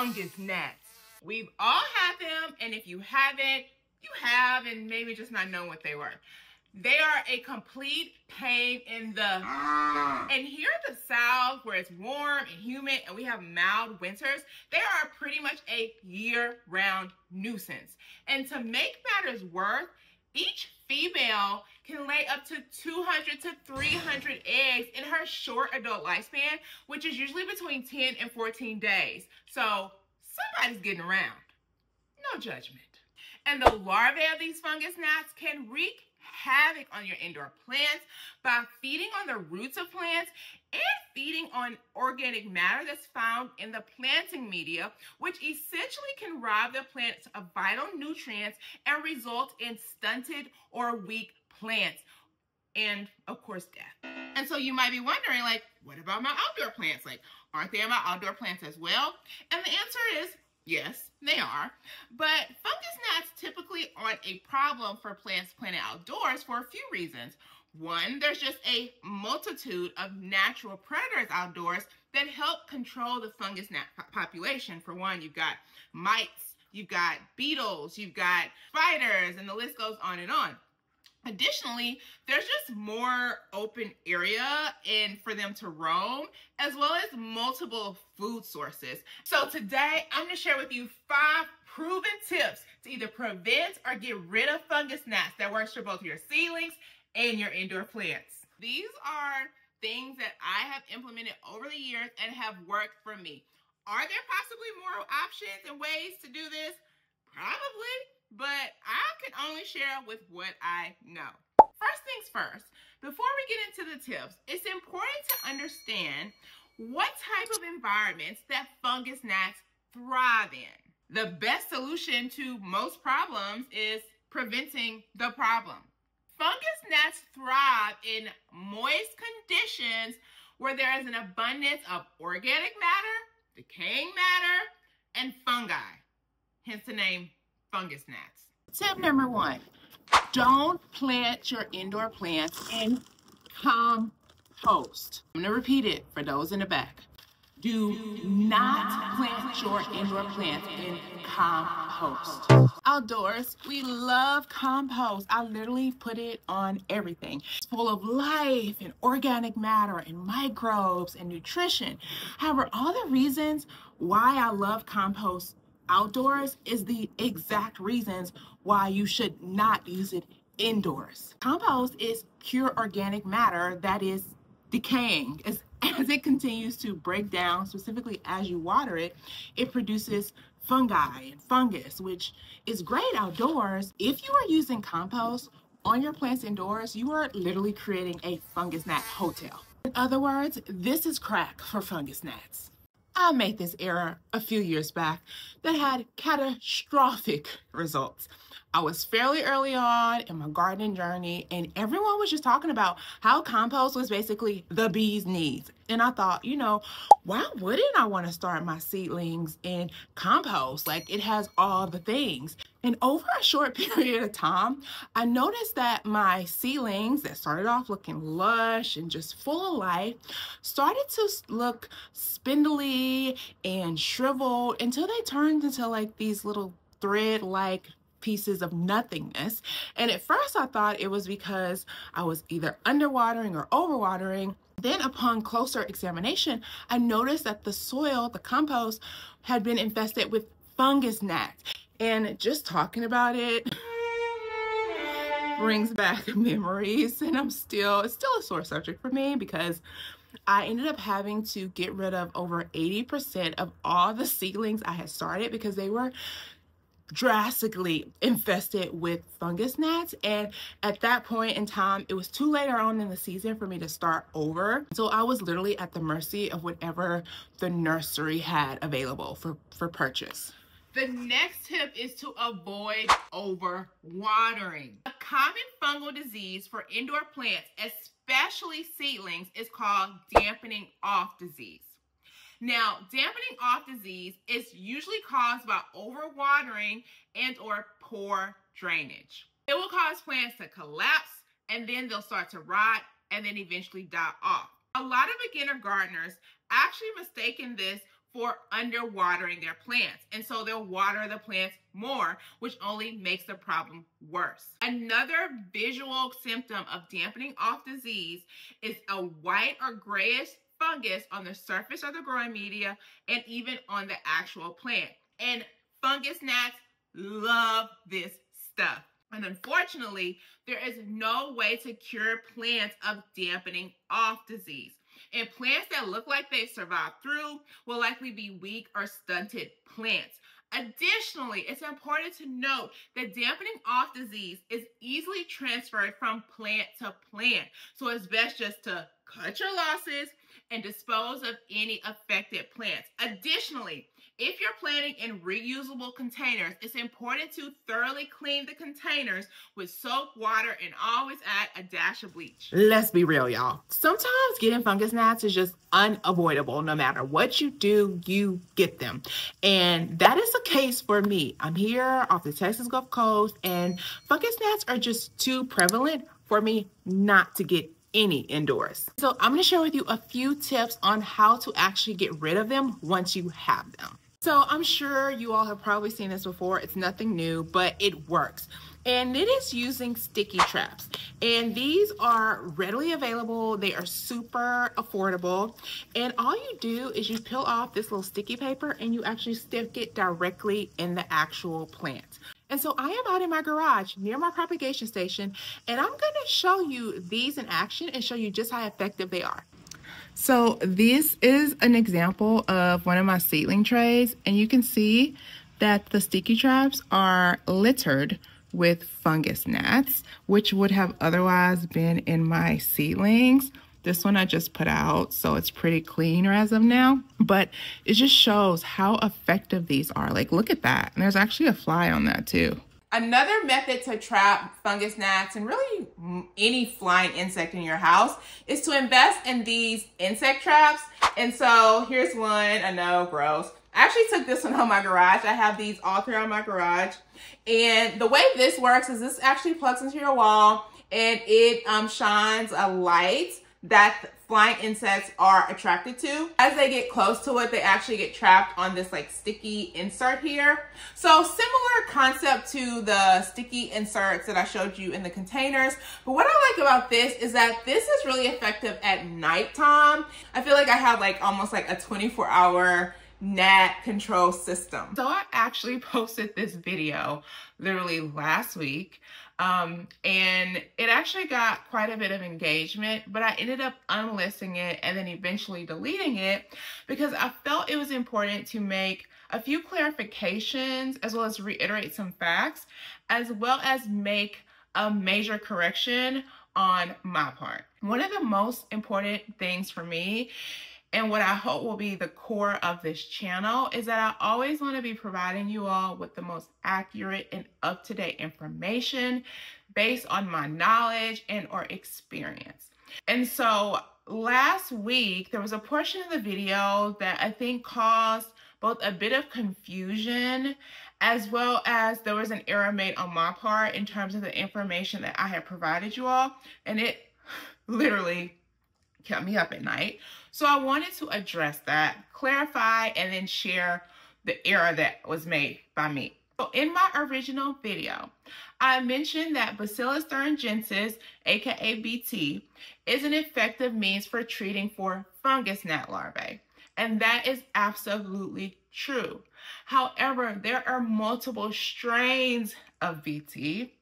fungus gnats. We've all had them, and if you haven't, you have, and maybe just not know what they were. They are a complete pain in the, ah. and here in the South where it's warm and humid and we have mild winters, they are pretty much a year-round nuisance. And to make matters worse, each female can lay up to 200 to 300 eggs in her short adult lifespan, which is usually between 10 and 14 days. So somebody's getting around. No judgment. And the larvae of these fungus gnats can wreak havoc on your indoor plants by feeding on the roots of plants and feeding on organic matter that's found in the planting media, which essentially can rob the plants of vital nutrients and result in stunted or weak plants and of course death. And so you might be wondering like, what about my outdoor plants? Like, aren't they my outdoor plants as well? And the answer is Yes, they are. But fungus gnats typically aren't a problem for plants planted outdoors for a few reasons. One, there's just a multitude of natural predators outdoors that help control the fungus gnat population. For one, you've got mites, you've got beetles, you've got spiders, and the list goes on and on. Additionally, there's just more open area and for them to roam, as well as multiple food sources. So today, I'm gonna share with you five proven tips to either prevent or get rid of fungus gnats that works for both your seedlings and your indoor plants. These are things that I have implemented over the years and have worked for me. Are there possibly more options and ways to do this? Probably but I can only share with what I know. First things first, before we get into the tips, it's important to understand what type of environments that fungus gnats thrive in. The best solution to most problems is preventing the problem. Fungus gnats thrive in moist conditions where there is an abundance of organic matter, decaying matter, and fungi, hence the name fungus gnats. Tip number one, don't plant your indoor plants in compost. I'm gonna repeat it for those in the back. Do not plant your indoor plants in compost. Outdoors, we love compost. I literally put it on everything. It's full of life and organic matter and microbes and nutrition. However, all the reasons why I love compost outdoors is the exact reasons why you should not use it indoors. Compost is pure organic matter that is decaying. As, as it continues to break down, specifically as you water it, it produces fungi and fungus, which is great outdoors. If you are using compost on your plants indoors, you are literally creating a fungus gnat hotel. In other words, this is crack for fungus gnats. I made this error a few years back that had catastrophic results. I was fairly early on in my gardening journey, and everyone was just talking about how compost was basically the bee's knees. And I thought, you know, why wouldn't I want to start my seedlings in compost? Like it has all the things. And over a short period of time, I noticed that my seedlings that started off looking lush and just full of life started to look spindly and shriveled until they turned into like these little thread like pieces of nothingness. And at first I thought it was because I was either underwatering or overwatering. Then upon closer examination, I noticed that the soil, the compost, had been infested with fungus gnats. And just talking about it brings back memories and I'm still, it's still a sore subject for me because I ended up having to get rid of over 80% of all the seedlings I had started because they were drastically infested with fungus gnats and at that point in time it was too later on in the season for me to start over so I was literally at the mercy of whatever the nursery had available for for purchase. The next tip is to avoid over watering. A common fungal disease for indoor plants, especially seedlings, is called dampening off disease. Now, dampening off disease is usually caused by overwatering and or poor drainage. It will cause plants to collapse and then they'll start to rot and then eventually die off. A lot of beginner gardeners actually mistaken this for underwatering their plants. And so they'll water the plants more, which only makes the problem worse. Another visual symptom of dampening off disease is a white or grayish fungus on the surface of the growing media and even on the actual plant. And fungus gnats love this stuff. And unfortunately, there is no way to cure plants of dampening off disease. And plants that look like they've survived through will likely be weak or stunted plants. Additionally, it's important to note that dampening off disease is easily transferred from plant to plant. So it's best just to cut your losses and dispose of any affected plants. Additionally, if you're planting in reusable containers, it's important to thoroughly clean the containers with soap, water, and always add a dash of bleach. Let's be real, y'all. Sometimes getting fungus gnats is just unavoidable. No matter what you do, you get them. And that is the case for me. I'm here off the Texas Gulf Coast, and fungus gnats are just too prevalent for me not to get any indoors. So I'm going to share with you a few tips on how to actually get rid of them once you have them. So I'm sure you all have probably seen this before. It's nothing new, but it works. And it is using sticky traps. And these are readily available. They are super affordable. And all you do is you peel off this little sticky paper and you actually stick it directly in the actual plant. And so I am out in my garage near my propagation station and I'm going to show you these in action and show you just how effective they are. So this is an example of one of my seedling trays and you can see that the sticky traps are littered with fungus gnats, which would have otherwise been in my seedlings. This one I just put out, so it's pretty clean as of now. But it just shows how effective these are. Like, look at that. And there's actually a fly on that too. Another method to trap fungus gnats and really any flying insect in your house is to invest in these insect traps. And so here's one, I know, gross. I actually took this one on my garage. I have these all throughout my garage. And the way this works is this actually plugs into your wall and it um, shines a light that flying insects are attracted to. As they get close to it, they actually get trapped on this like sticky insert here. So similar concept to the sticky inserts that I showed you in the containers. But what I like about this is that this is really effective at nighttime. I feel like I have like almost like a 24 hour gnat control system. So I actually posted this video literally last week um, and it actually got quite a bit of engagement, but I ended up unlisting it and then eventually deleting it because I felt it was important to make a few clarifications as well as reiterate some facts, as well as make a major correction on my part. One of the most important things for me and what I hope will be the core of this channel is that I always want to be providing you all with the most accurate and up-to-date information based on my knowledge and or experience. And so last week, there was a portion of the video that I think caused both a bit of confusion as well as there was an error made on my part in terms of the information that I had provided you all. And it literally kept me up at night. So I wanted to address that, clarify, and then share the error that was made by me. So in my original video, I mentioned that Bacillus thuringiensis, aka BT, is an effective means for treating for fungus gnat larvae. And that is absolutely true. However, there are multiple strains of BT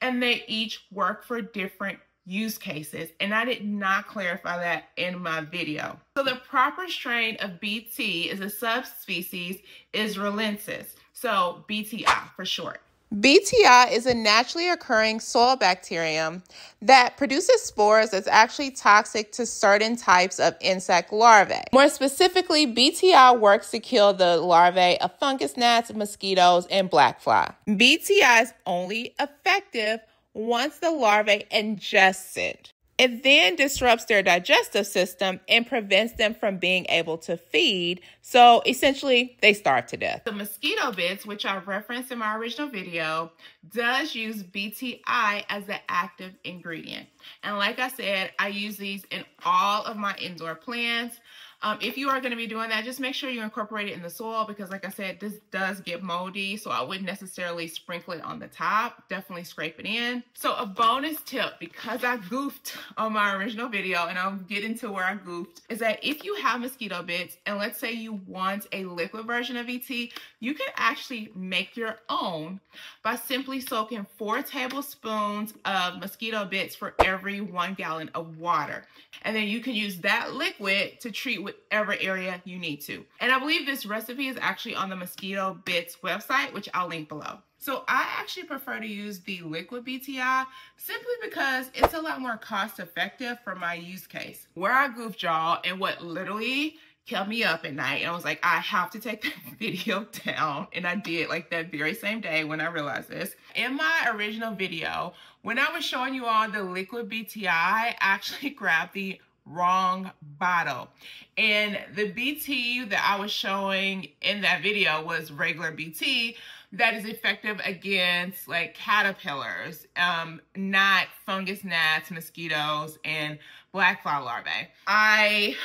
and they each work for different use cases, and I did not clarify that in my video. So the proper strain of BT is a subspecies Israelensis, so BTI for short. BTI is a naturally occurring soil bacterium that produces spores that's actually toxic to certain types of insect larvae. More specifically, BTI works to kill the larvae of fungus gnats, mosquitoes, and black fly. BTI is only effective once the larvae ingest it. It then disrupts their digestive system and prevents them from being able to feed. So essentially, they starve to death. The mosquito bits, which I referenced in my original video, does use BTI as the active ingredient. And like I said, I use these in all of my indoor plants. Um, if you are going to be doing that, just make sure you incorporate it in the soil because like I said, this does get moldy. So I wouldn't necessarily sprinkle it on the top. Definitely scrape it in. So a bonus tip, because I goofed on my original video and I'll get into where I goofed, is that if you have mosquito bits and let's say you want a liquid version of BT, you can actually make your own by simply soaking four tablespoons of mosquito bits for every one gallon of water. And then you can use that liquid to treat whatever area you need to. And I believe this recipe is actually on the Mosquito Bits website, which I'll link below. So I actually prefer to use the liquid BTI simply because it's a lot more cost effective for my use case. Where I goofed y'all and what literally kept me up at night and I was like, I have to take that video down. And I did like that very same day when I realized this. In my original video, when I was showing you all the liquid BTI, I actually grabbed the wrong bottle. And the BT that I was showing in that video was regular BT that is effective against like caterpillars, um, not fungus gnats, mosquitoes, and black fly larvae. I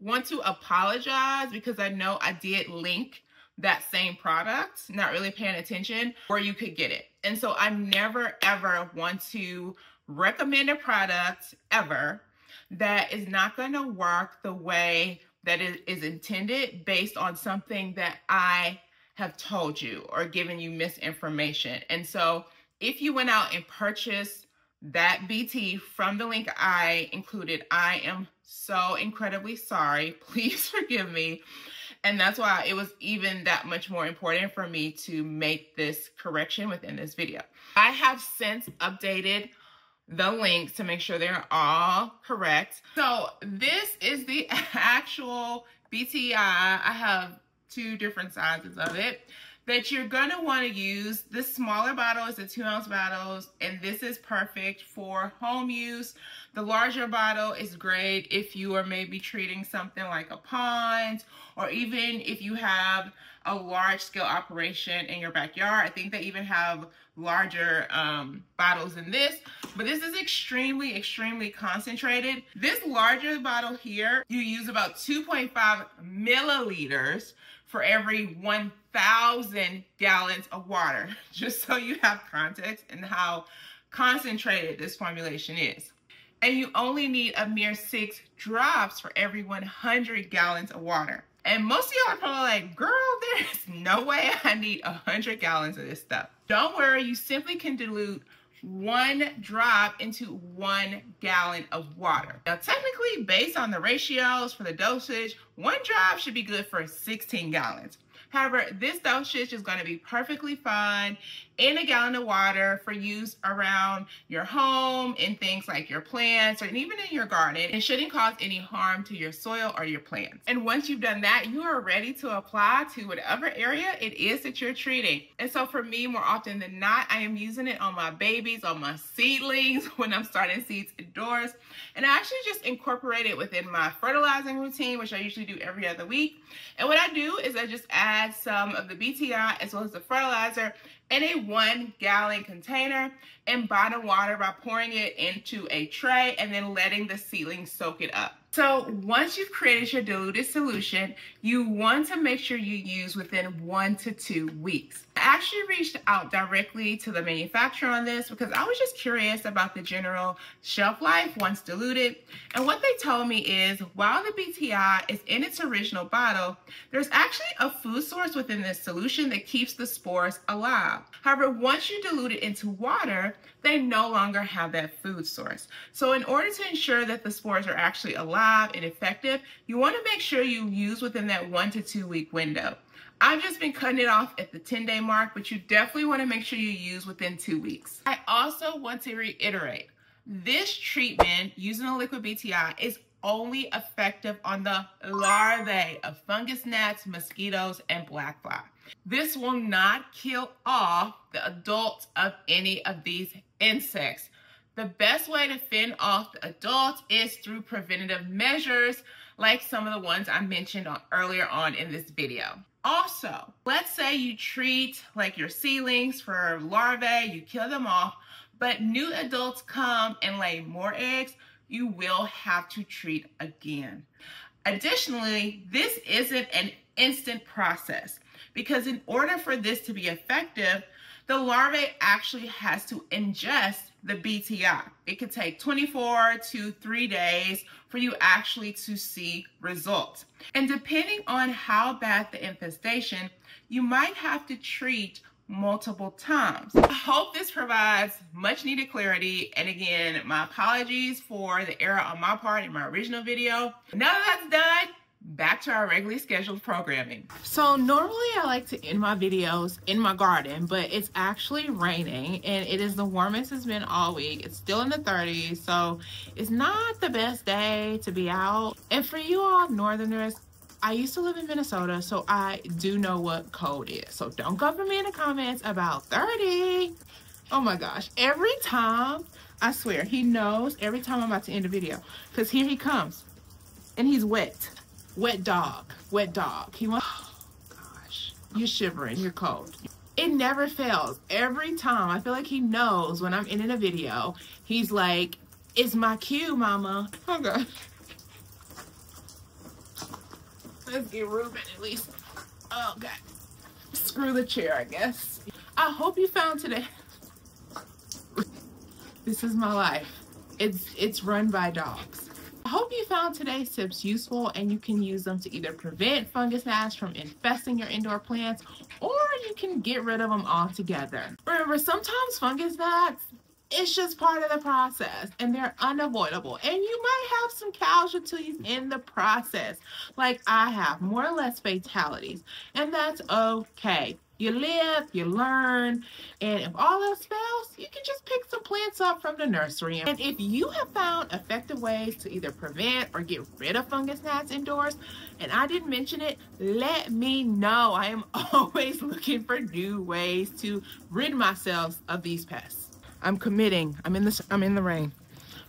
want to apologize because I know I did link that same product, not really paying attention, where you could get it. And so I never ever want to recommend a product ever that is not going to work the way that it is intended based on something that I have told you or given you misinformation. And so if you went out and purchased that BT from the link I included, I am so incredibly sorry. Please forgive me. And that's why it was even that much more important for me to make this correction within this video. I have since updated the links to make sure they're all correct. So this is the actual BTI. I have two different sizes of it that you're want to use. This smaller bottle is a two ounce bottle, and this is perfect for home use. The larger bottle is great if you are maybe treating something like a pond, or even if you have a large scale operation in your backyard. I think they even have larger um, bottles than this, but this is extremely, extremely concentrated. This larger bottle here, you use about 2.5 milliliters for every 1,000 gallons of water, just so you have context and how concentrated this formulation is. And you only need a mere six drops for every 100 gallons of water. And most of y'all are probably like, girl, there's no way I need 100 gallons of this stuff. Don't worry, you simply can dilute one drop into one gallon of water. Now, technically, based on the ratios for the dosage, one drop should be good for 16 gallons. However, this dosage is going to be perfectly fine in a gallon of water for use around your home, in things like your plants, or even in your garden. It shouldn't cause any harm to your soil or your plants. And once you've done that, you are ready to apply to whatever area it is that you're treating. And so for me, more often than not, I am using it on my babies, on my seedlings, when I'm starting seeds indoors. And I actually just incorporate it within my fertilizing routine, which I usually do every other week. And what I do is I just add some of the BTI as well as the fertilizer in a one gallon container and bottom water by pouring it into a tray and then letting the seedling soak it up. So once you've created your diluted solution, you want to make sure you use within one to two weeks. I actually reached out directly to the manufacturer on this because I was just curious about the general shelf life once diluted. And what they told me is while the BTI is in its original bottle, there's actually a food source within this solution that keeps the spores alive. However, once you dilute it into water, they no longer have that food source. So in order to ensure that the spores are actually alive and effective, you want to make sure you use within that one to two week window. I've just been cutting it off at the 10 day mark, but you definitely want to make sure you use within two weeks. I also want to reiterate, this treatment using a liquid BTI is only effective on the larvae of fungus gnats, mosquitoes, and black fly. This will not kill off the adults of any of these insects. The best way to fend off the adults is through preventative measures like some of the ones I mentioned on, earlier on in this video. Also, let's say you treat like your seedlings for larvae, you kill them off, but new adults come and lay more eggs, you will have to treat again. Additionally, this isn't an instant process because in order for this to be effective, the larvae actually has to ingest the BTI. It could take 24 to 3 days for you actually to see results. And depending on how bad the infestation, you might have to treat multiple times. I hope this provides much needed clarity. And again, my apologies for the error on my part in my original video. Now that that's done, back to our regularly scheduled programming. So normally I like to end my videos in my garden, but it's actually raining and it is the warmest it's been all week. It's still in the 30s, so it's not the best day to be out. And for you all northerners, I used to live in Minnesota, so I do know what cold is. So don't come for me in the comments about 30. Oh my gosh. Every time, I swear, he knows every time I'm about to end a video. Because here he comes. And he's wet. Wet dog. Wet dog. He wants... Oh gosh. You're shivering. You're cold. It never fails. Every time. I feel like he knows when I'm ending a video. He's like, it's my cue, mama. Oh gosh. Let's get Ruben at least. Oh God. Screw the chair, I guess. I hope you found today. this is my life. It's it's run by dogs. I hope you found today's tips useful and you can use them to either prevent fungus gnats from infesting your indoor plants or you can get rid of them altogether. Remember, sometimes fungus gnats it's just part of the process and they're unavoidable. And you might have some casualties in the process, like I have, more or less fatalities, and that's okay. You live, you learn, and if all else fails, up from the nursery. And if you have found effective ways to either prevent or get rid of fungus gnats indoors, and I didn't mention it, let me know. I am always looking for new ways to rid myself of these pests. I'm committing. I'm in this I'm in the rain.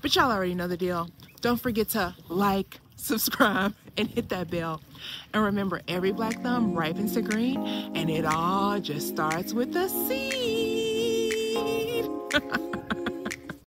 But y'all already know the deal. Don't forget to like, subscribe, and hit that bell. And remember, every black thumb ripens to green, and it all just starts with a seed.